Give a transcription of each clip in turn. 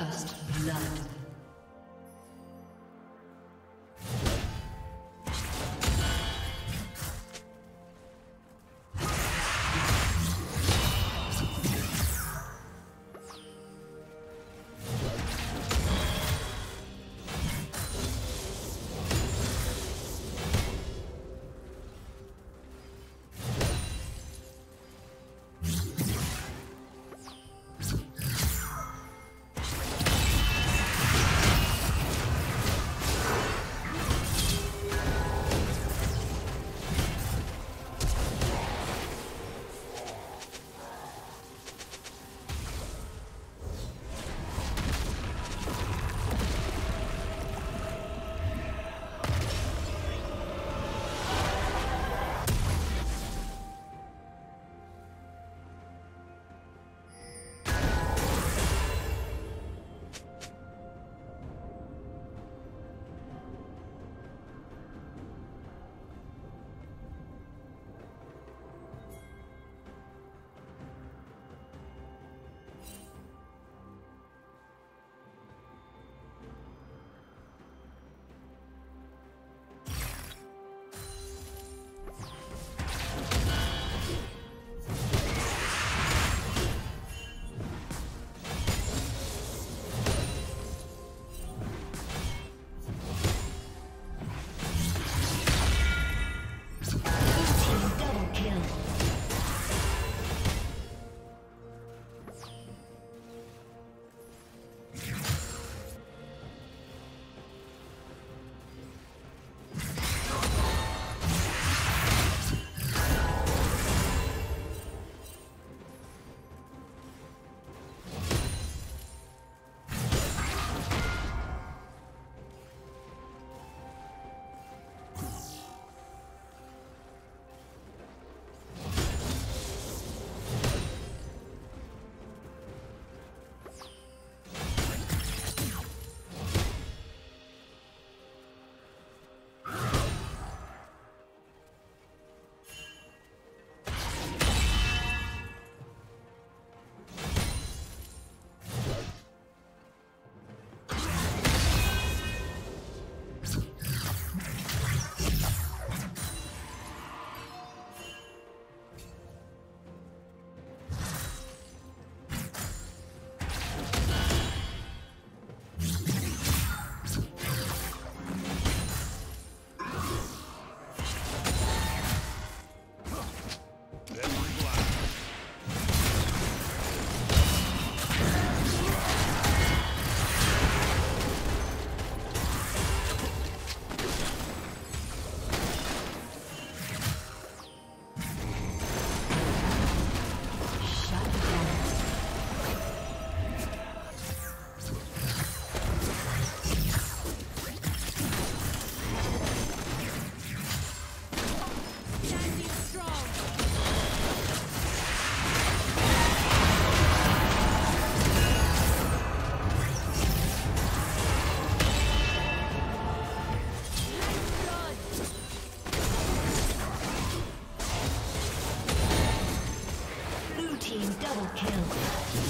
First blood. Killed.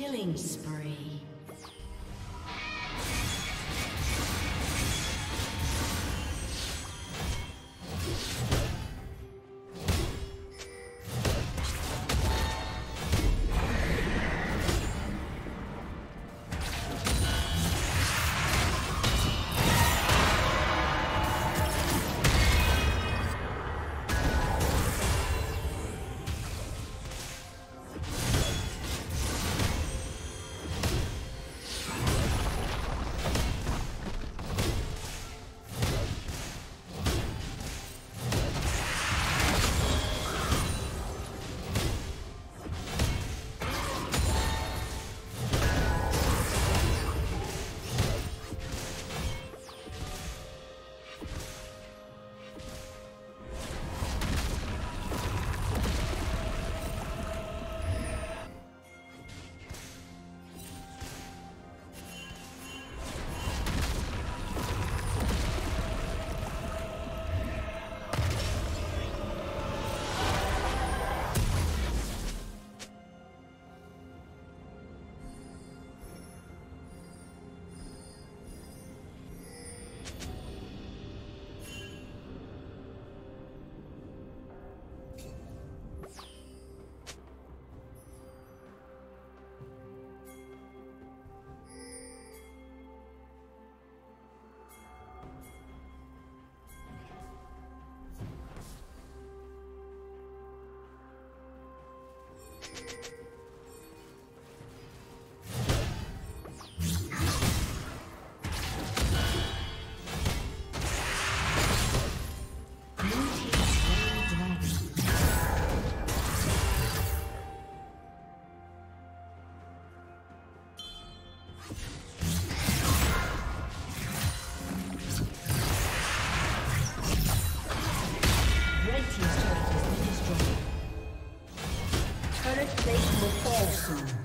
Killing spree. Circle.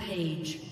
Rampage.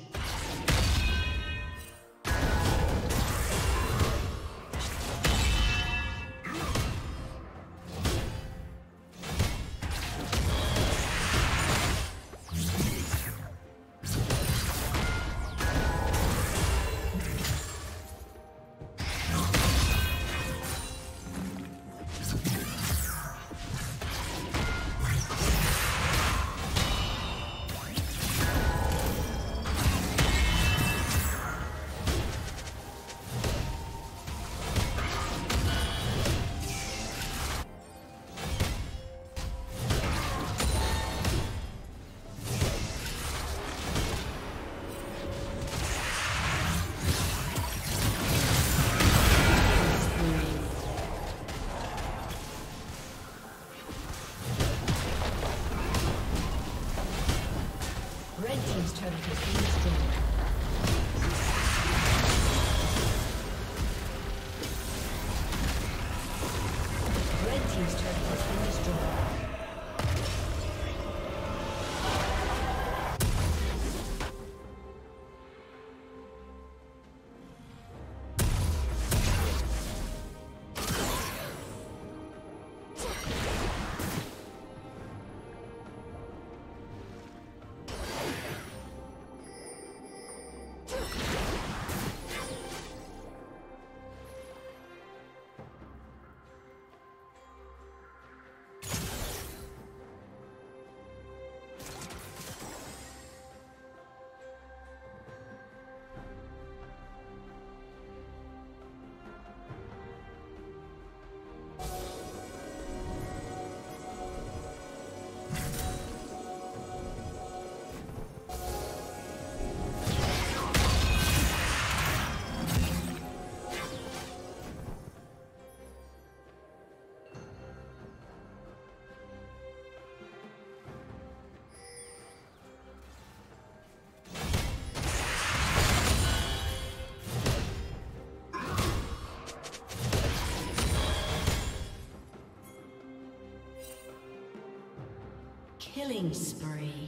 Killing spree.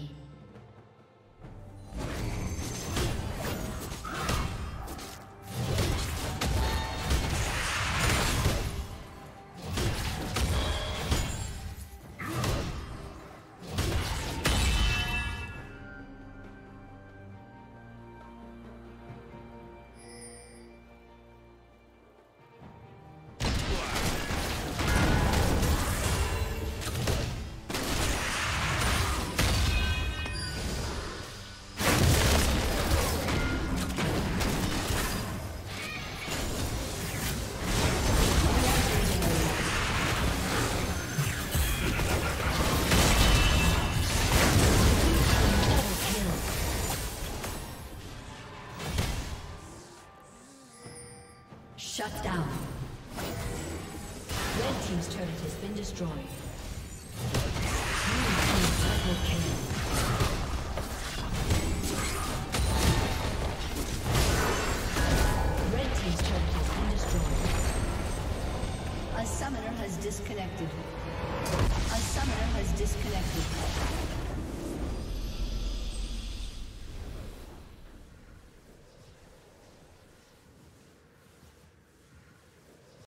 Shut down. Red Team's turret has been destroyed. Double kill. Red Team's turret has been destroyed. A summoner has disconnected. A summoner has disconnected.